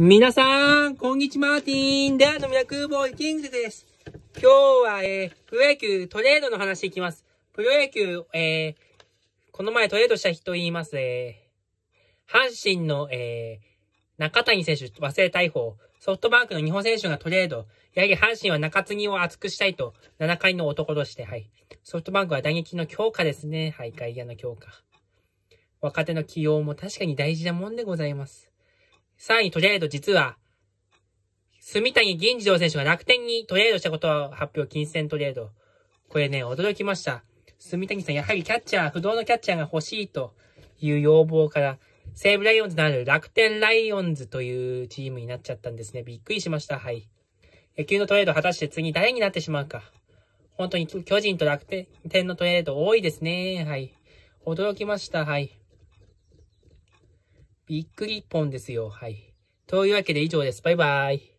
皆さん、こんにちは、マーティン。デアのミラクルボーイキングです。今日は、えー、プロ野球トレードの話いきます。プロ野球、えー、この前トレードした人言います、えー、阪神の、えー、中谷選手、忘れ大砲、ソフトバンクの日本選手がトレード。やはり阪神は中継ぎを厚くしたいと、7回の男として、はい。ソフトバンクは打撃の強化ですね。はい、外野の強化。若手の起用も確かに大事なもんでございます。3位トレード実は、住谷銀次郎選手が楽天にトレードしたことを発表、金銭トレード。これね、驚きました。住谷さん、やはりキャッチャー、不動のキャッチャーが欲しいという要望から、西武ライオンズのある楽天ライオンズというチームになっちゃったんですね。びっくりしました。はい。野球のトレード果たして次誰になってしまうか。本当に巨人と楽天のトレード多いですね。はい。驚きました。はい。びっくりポンですよ。はい。というわけで以上です。バイバイ。